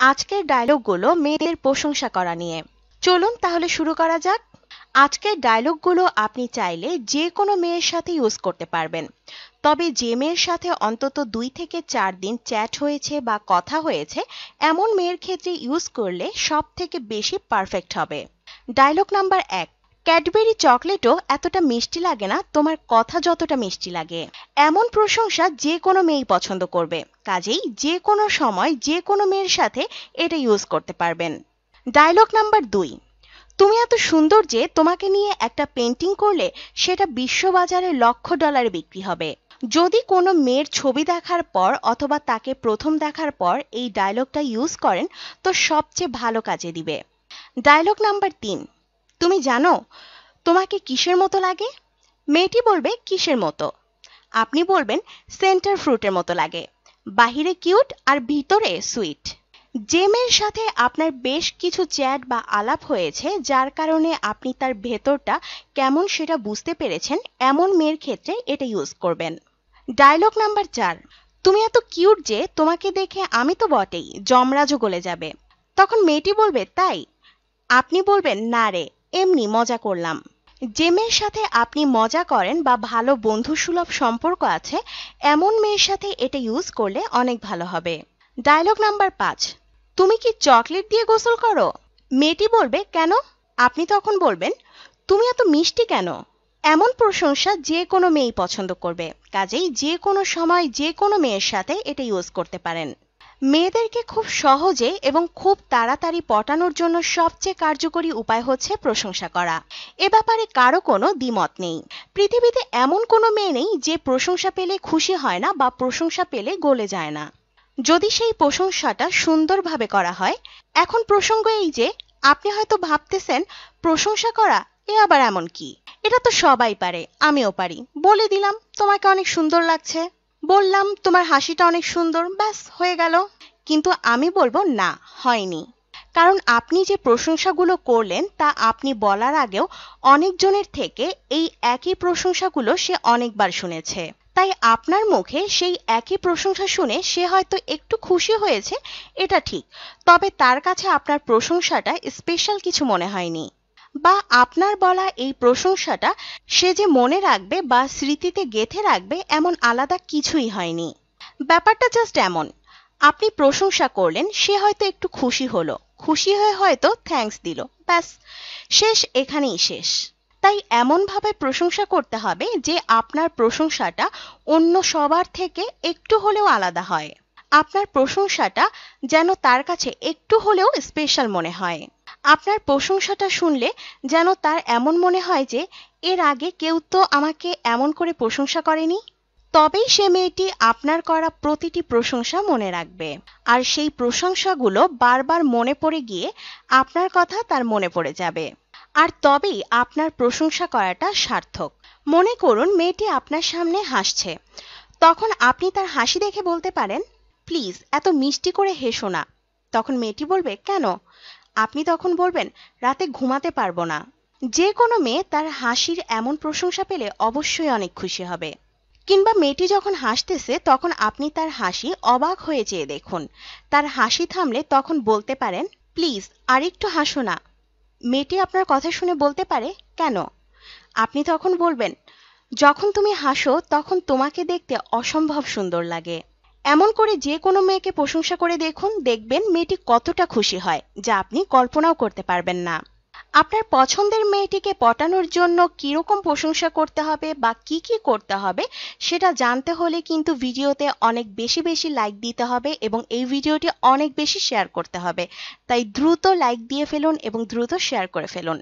আজকের ডায়লগগুলো মেয়েদের প্রশংসা করা নিয়ে। চলুন তাহলে শুরু করা যাক। আজকের ডায়লগগুলো আপনি চাইলে যে কোনো মেয়ের সাথে ইউজ করতে পারবেন। তবে যে মেয়ের সাথে অন্তত দুই থেকে চার দিন চ্যাট হয়েছে বা কথা হয়েছে, এমন মেয়ের ক্ষেত্রে ইউজ করলে সব থেকে বেশি পারফেক্ট হবে। ডায়লগ নাম্বার এক। ক্যাডবেরি চকলেটও এতটা মিষ্টি লাগে না, তোমার কথা যতটা মিষ্টি লাগে। এমন প্রশংসা যে কোনো মেয়েই পছন্দ করবে। কাজেই যে কোনো সময় যে কোনো মেয়ের সাথে এটা ইউজ করতে পারবেন। ডায়লগ নাম্বার দুই। তুমি এত সুন্দর যে তোমাকে নিয়ে একটা পেন্টিং করলে সেটা বিশ্ববাজারে লক্ষ ডলারে বিক্রি হবে। যদি কোনো মেয়ের ছবি দেখার পর অথবা তাকে প্রথম দেখার পর এই ডায়লগটা ইউজ করেন, তো সবচেয়ে ভালো কাজে দিবে। ডায়লগ নাম্বার তিন। তুমি জানো, তোমাকে কিসের মতো লাগে? মেয়েটি বলবে, কিসের মতো? আপনি বলবেন, সেন্টার ফ্রুটের মতো লাগে। বাহিরে কিউট আর ভিতরে সুইট। যে মেয়ের সাথে আপনার বেশ কিছু চ্যাট বা আলাপ হয়েছে, যার কারণে আপনি তার ভেতরটা কেমন সেটা বুঝতে পেরেছেন, এমন মেয়ের ক্ষেত্রে এটা ইউজ করবেন। ডায়লগ নাম্বার চার। তুমি এত কিউট যে তোমাকে দেখে আমি তো বটেই, যমরাজও গলে যাবে। তখন মেয়েটি বলবে, তাই? আপনি বলবেন, না রে। এমনি মজা করলাম। যে মেয়ের সাথে আপনি মজা করেন বা ভালো বন্ধুসুলভ সম্পর্ক আছে, এমন মেয়ের সাথে এটা ইউজ করলে অনেক ভালো হবে। ডায়লগ নাম্বার পাঁচ, তুমি কি চকলেট দিয়ে গোসল করো? মেয়েটি বলবে, কেন? আপনি তখন বলবেন, তুমি এত মিষ্টি কেন? এমন প্রশংসা যে কোনো মেয়েই পছন্দ করবে। কাজেই যে কোনো সময় যে কোনো মেয়ের সাথে এটা ইউজ করতে পারেন। মেয়েদেরকে খুব সহজে এবং খুব তাড়াতাড়ি পটানোর জন্য সবচেয়ে কার্যকরী উপায় হচ্ছে প্রশংসা করা। এ ব্যাপারে কারও কোনো দ্বিমত নেই। পৃথিবীতে এমন কোনো মেয়ে নেই যে প্রশংসা পেলে খুশি হয় না বা প্রশংসা পেলে গলে যায় না। যদি সেই প্রশংসাটা সুন্দরভাবে করা হয়, এখন প্রসঙ্গ এই যে, আপনি হয়তো ভাবতেছেন, প্রশংসা করা, এ আবার এমন কি? এটা তো সবাই পারে, আমিও পারি। বলে দিলাম, তোমাকে অনেক সুন্দর লাগছে। বললাম, তোমার হাসিটা অনেক সুন্দর, ব্যাস, হয়ে গেল। কিন্তু আমি বলব না, হয়নি। কারণ আপনি যে প্রশংসাগুলো করলেন, তা আপনি বলার আগেও অনেকজনের থেকে এই একই প্রশংসাগুলো সে অনেকবার শুনেছে। তাই আপনার মুখে সেই একই প্রশংসা শুনে সে হয়তো একটু খুশি হয়েছে, এটা ঠিক। তবে তার কাছে আপনার প্রশংসাটা স্পেশাল কিছু মনে হয়নি। বা আপনার বলা এই প্রশংসাটা সে যে মনে রাখবে বা স্মৃতিতে গেঁথে রাখবে, এমন আলাদা কিছুই হয়নি। ব্যাপারটা জাস্ট এমন। আপনি প্রশংসা করলেন, সে হয়তো একটু খুশি হলো। খুশি হয়ে হয়তো থ্যাঙ্কস দিল। ব্যাস, শেষ এখানেই শেষ। তাই এমনভাবে প্রশংসা করতে হবে যে আপনার প্রশংসাটা অন্য সবার থেকে একটু হলেও আলাদা হয়। আপনার প্রশংসাটা যেন তার কাছে একটু হলেও স্পেশাল মনে হয়। আপনার প্রশংসাটা শুনলে যেন তার এমন মনে হয় যে, এর আগে কেউ তো আমাকে এমন করে প্রশংসা করেনি? তবেই সে মেয়েটি আপনার করা প্রতিটি প্রশংসা মনে রাখবে। আর সেই প্রশংসাগুলো বারবার মনে পড়ে গিয়ে আপনার কথা তার মনে পড়ে যাবে। আর তবেই আপনার প্রশংসা করাটা সার্থক। মনে করুন মেয়েটি আপনার সামনে হাসছে। তখন আপনি তার হাসি দেখে বলতে পারেন, প্লিজ, এত মিষ্টি করে হেসো না। তখন মেয়েটি বলবে, কেন? আপনি তখন বলবেন, রাতে ঘুমাতে পারব না। যে কোনো মেয়ে তার হাসির এমন প্রশংসা পেলে অবশ্যই অনেক খুশি হবে। কিংবা মেয়েটি যখন হাসতেছে, তখন আপনি তার হাসি অবাক হয়ে চেয়ে দেখুন। তার হাসি থামলে তখন বলতে পারেন, প্লিজ, আরেকটু হাসো না। মেয়েটি আপনার কথা শুনে বলতে পারে, কেন? আপনি তখন বলবেন, যখন তুমি হাসো, তখন তোমাকে দেখতে অসম্ভব সুন্দর লাগে। এমন করে যে কোনো মেয়েকে প্রশংসা করে দেখুন, দেখবেন মেয়েটি কতটা খুশি হয়, যা আপনি কল্পনাও করতে পারবেন না। আপনার পছন্দের মেয়েটিকে পটানোর জন্য কীরকম প্রশংসা করতে হবে বা কি কি করতে হবে, সেটা জানতে হলে কিন্তু ভিডিওতে অনেক বেশি বেশি লাইক দিতে হবে এবং এই ভিডিওটি অনেক বেশি শেয়ার করতে হবে। তাই দ্রুত লাইক দিয়ে ফেলুন এবং দ্রুত শেয়ার করে ফেলুন।